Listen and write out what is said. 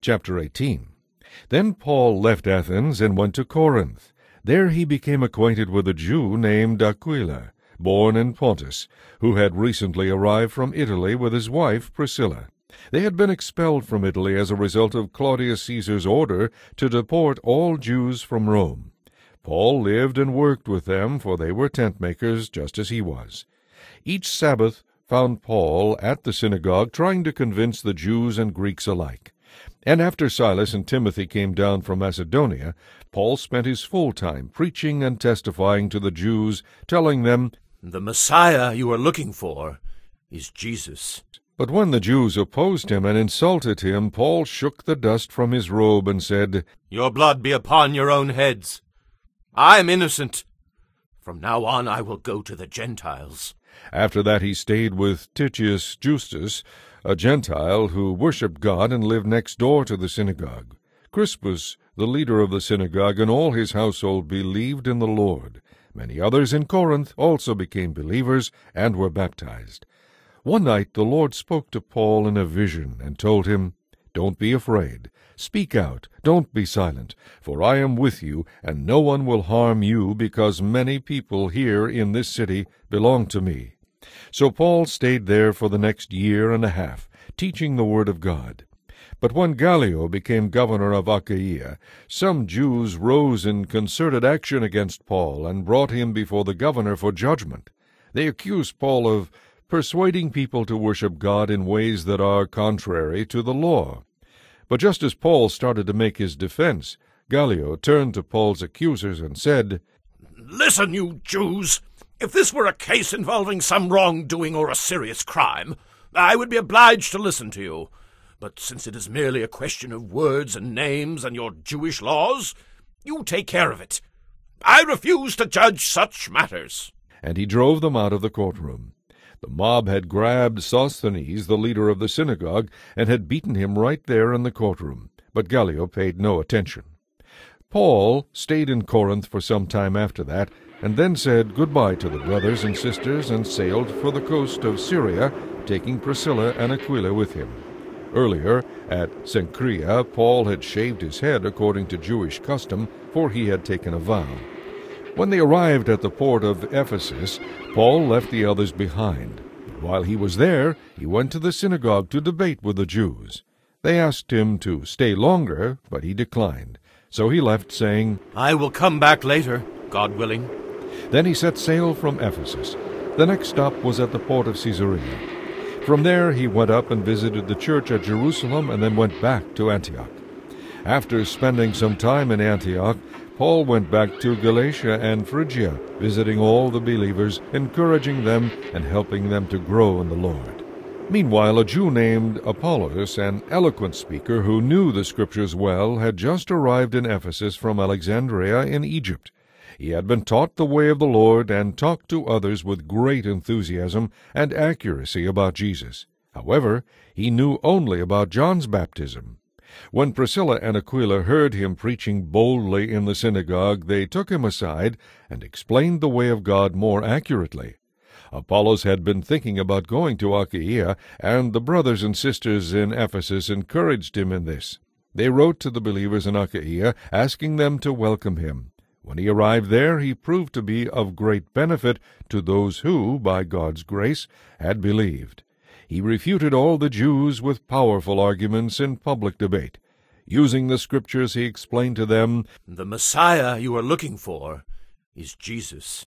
Chapter 18 Then Paul left Athens and went to Corinth. There he became acquainted with a Jew named Aquila, born in Pontus, who had recently arrived from Italy with his wife Priscilla. They had been expelled from Italy as a result of Claudius Caesar's order to deport all Jews from Rome. Paul lived and worked with them, for they were tent makers just as he was. Each Sabbath found Paul at the synagogue trying to convince the Jews and Greeks alike. And after Silas and Timothy came down from Macedonia, Paul spent his full time preaching and testifying to the Jews, telling them, The Messiah you are looking for is Jesus. But when the Jews opposed him and insulted him, Paul shook the dust from his robe and said, Your blood be upon your own heads. I am innocent. From now on I will go to the Gentiles. After that he stayed with Titius Justus, a Gentile who worshipped God and lived next door to the synagogue. Crispus, the leader of the synagogue, and all his household believed in the Lord. Many others in Corinth also became believers and were baptized. One night the Lord spoke to Paul in a vision and told him, Don't be afraid. Speak out. Don't be silent. For I am with you, and no one will harm you, because many people here in this city belong to me. So Paul stayed there for the next year and a half, teaching the word of God. But when Gallio became governor of Achaia, some Jews rose in concerted action against Paul and brought him before the governor for judgment. They accused Paul of persuading people to worship God in ways that are contrary to the law. But just as Paul started to make his defense, Gallio turned to Paul's accusers and said, Listen, you Jews! If this were a case involving some wrongdoing or a serious crime, I would be obliged to listen to you. But since it is merely a question of words and names and your Jewish laws, you take care of it. I refuse to judge such matters. And he drove them out of the courtroom. The mob had grabbed Sosthenes, the leader of the synagogue, and had beaten him right there in the courtroom, but Gallio paid no attention. Paul stayed in Corinth for some time after that, and then said goodbye to the brothers and sisters and sailed for the coast of Syria, taking Priscilla and Aquila with him. Earlier, at Cenchrea, Paul had shaved his head according to Jewish custom, for he had taken a vow. When they arrived at the port of Ephesus, Paul left the others behind. While he was there, he went to the synagogue to debate with the Jews. They asked him to stay longer, but he declined. So he left, saying, I will come back later, God willing. Then he set sail from Ephesus. The next stop was at the port of Caesarea. From there he went up and visited the church at Jerusalem and then went back to Antioch. After spending some time in Antioch, Paul went back to Galatia and Phrygia, visiting all the believers, encouraging them and helping them to grow in the Lord. Meanwhile, a Jew named Apollos, an eloquent speaker who knew the Scriptures well, had just arrived in Ephesus from Alexandria in Egypt. He had been taught the way of the Lord and talked to others with great enthusiasm and accuracy about Jesus. However, he knew only about John's baptism. When Priscilla and Aquila heard him preaching boldly in the synagogue, they took him aside and explained the way of God more accurately. Apollos had been thinking about going to Achaia, and the brothers and sisters in Ephesus encouraged him in this. They wrote to the believers in Achaia, asking them to welcome him. When he arrived there, he proved to be of great benefit to those who, by God's grace, had believed. He refuted all the Jews with powerful arguments in public debate. Using the Scriptures, he explained to them, The Messiah you are looking for is Jesus.